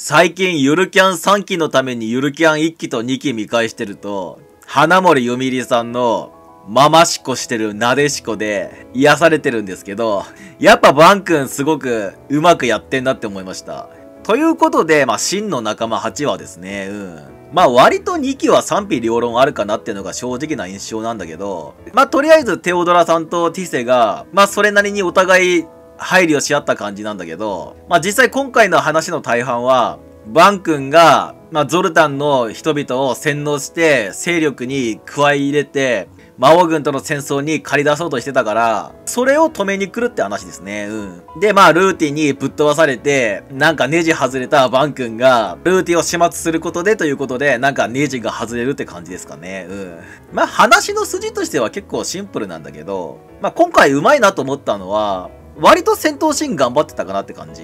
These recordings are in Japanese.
最近ゆるキャン3期のためにゆるキャン1期と2期見返してると、花森よみりさんのママしこしてるなでしこで癒されてるんですけど、やっぱバン君すごくうまくやってんなって思いました。ということで、まあ、真の仲間8話ですね。うん。まあ割と2期は賛否両論あるかなっていうのが正直な印象なんだけど、まあとりあえずテオドラさんとティセが、まあそれなりにお互い配慮し合った感じなんだけど、まあ実際今回の話の大半は、バン君が、まあゾルタンの人々を洗脳して勢力に加え入れて、魔王軍との戦争に借り出そうとしてたから、それを止めに来るって話ですね。うん。で、まあ、ルーティにぶっ飛ばされて、なんかネジ外れたバン君が、ルーティを始末することでということで、なんかネジが外れるって感じですかね。うん。まあ、話の筋としては結構シンプルなんだけど、まあ、今回うまいなと思ったのは、割と戦闘シーン頑張ってたかなって感じ。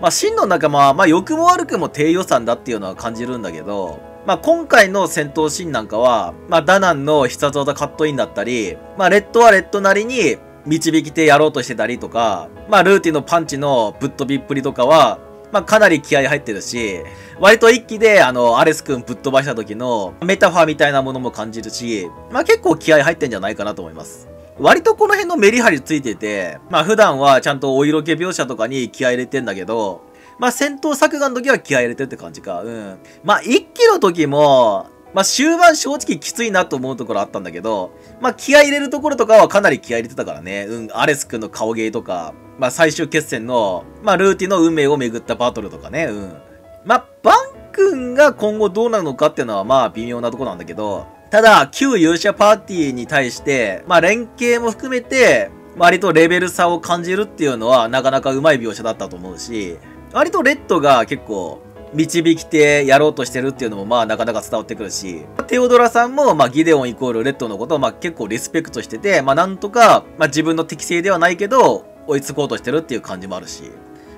まあ、真の仲間は、まあ、良くも悪くも低予算だっていうのは感じるんだけど、まあ、今回の戦闘シーンなんかは、まあ、ダナンの必殺技カットインだったり、まあ、レッドはレッドなりに導きてやろうとしてたりとか、まあ、ルーティのパンチのぶっ飛びっぷりとかは、まあ、かなり気合入ってるし、割と一気で、あの、アレス君ぶっ飛ばした時のメタファーみたいなものも感じるし、まあ、結構気合入ってんじゃないかなと思います。割とこの辺のメリハリついてて、まあ普段はちゃんとお色気描写とかに気合入れてんだけど、まあ、戦闘作画の時は気合入れてって感じか。うん。まあ、一期の時も、まあ、終盤正直きついなと思うところあったんだけど、まあ、気合入れるところとかはかなり気合入れてたからね。うん、アレス君の顔芸とか、まあ、最終決戦の、まあ、ルーティの運命を巡ったバトルとかね。うん。まあ、バン君が今後どうなるのかっていうのは、まあ、微妙なとこなんだけど、ただ、旧勇者パーティーに対して、まあ、連携も含めて、割とレベル差を感じるっていうのは、なかなかうまい描写だったと思うし、割とレッドが結構導きてやろうとしてるっていうのもまあなかなか伝わってくるし、テオドラさんもまあギデオンイコールレッドのことをまあ結構リスペクトしてて、まあなんとかまあ自分の適性ではないけど追いつこうとしてるっていう感じもあるし、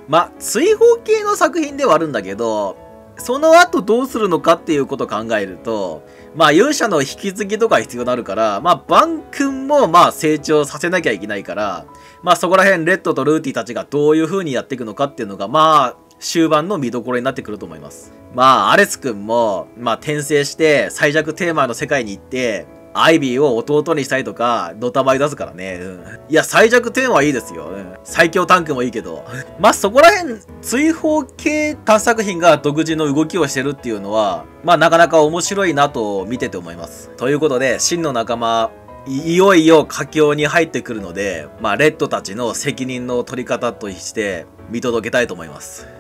まあ追放系の作品ではあるんだけど、その後どうするのかっていうことを考えると、まあ勇者の引き継ぎとか必要になるから、まあバン君もまあ成長させなきゃいけないから、まあそこら辺レッドとルーティたちがどういう風にやっていくのかっていうのが、まあ終盤の見どころになってくると思います。まあアレス君も、まあ転生して最弱テーマの世界に行って、アイビーを弟にしたいとか、ドタバイ出すからね。うん。いや、最弱10はいいですよ。うん。最強タンクもいいけど。まあ、そこら辺、追放系他作品が独自の動きをしてるっていうのは、まあ、なかなか面白いなと見てて思います。ということで、真の仲間、いよいよ佳境に入ってくるので、まあ、レッドたちの責任の取り方として見届けたいと思います。